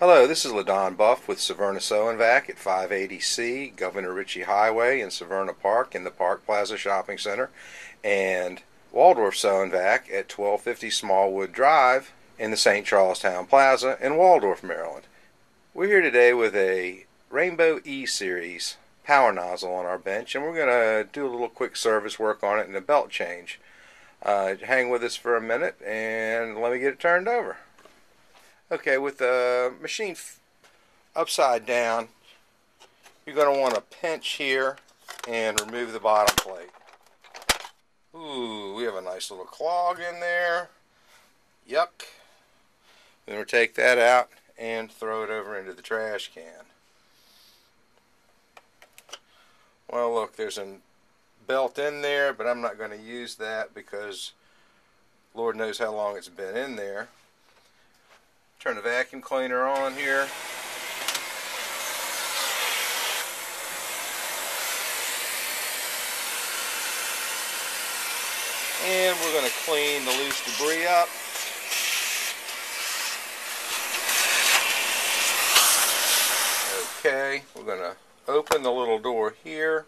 Hello, this is LaDon Buff with Severna Sew and Vac at 580C Governor Ritchie Highway in Severna Park in the Park Plaza Shopping Center and Waldorf Sew and Vac at 1250 Smallwood Drive in the St. Charles Town Plaza in Waldorf, Maryland. We're here today with a Rainbow E Series power nozzle on our bench and we're going to do a little quick service work on it and a belt change. Uh, hang with us for a minute and let me get it turned over. Okay, with the machine upside down, you're going to want to pinch here and remove the bottom plate. Ooh, we have a nice little clog in there. Yuck. Then we'll take that out and throw it over into the trash can. Well, look, there's a belt in there, but I'm not going to use that because Lord knows how long it's been in there. Turn the vacuum cleaner on here. And we're going to clean the loose debris up. Okay, we're going to open the little door here,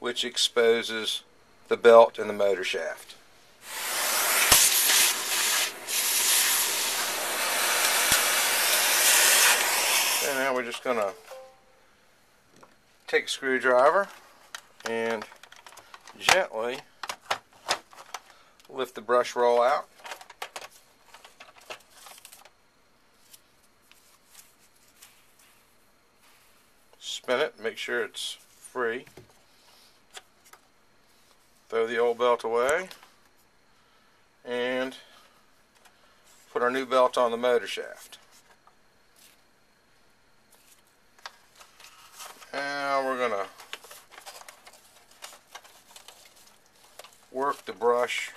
which exposes the belt and the motor shaft. And now we're just going to take a screwdriver and gently lift the brush roll out. Spin it, make sure it's free. Throw the old belt away and put our new belt on the motor shaft. Now we're going to work the brush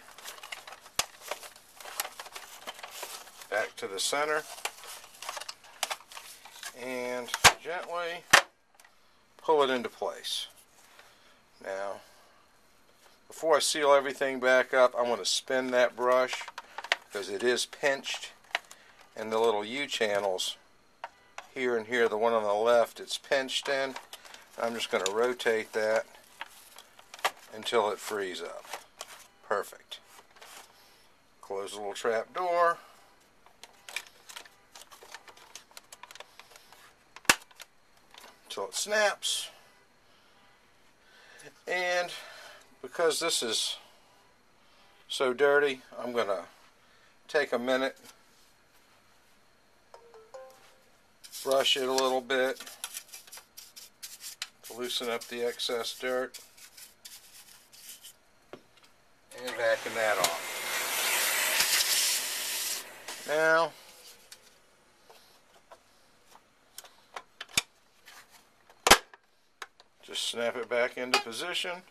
back to the center and gently pull it into place. Now, before I seal everything back up, I'm going to spin that brush because it is pinched in the little U-channels here and here, the one on the left, it's pinched in. I'm just going to rotate that until it frees up. Perfect. Close the little trap door. Until it snaps. And because this is so dirty, I'm going to take a minute brush it a little bit to loosen up the excess dirt and vacuum that off. Now just snap it back into position.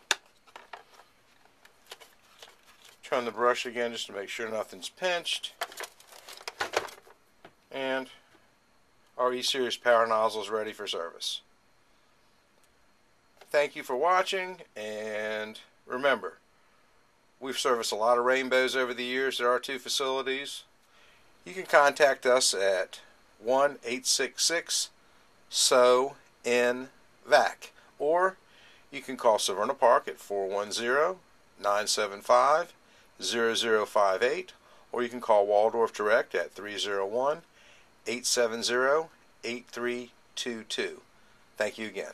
Turn the brush again just to make sure nothing's pinched. And our E-Series power nozzle is ready for service. Thank you for watching, and remember, we've serviced a lot of rainbows over the years at our two facilities. You can contact us at 1 866 SEW in VAC, or you can call Severna Park at 410 975 0058, or you can call Waldorf Direct at 301 870 8322. Thank you again.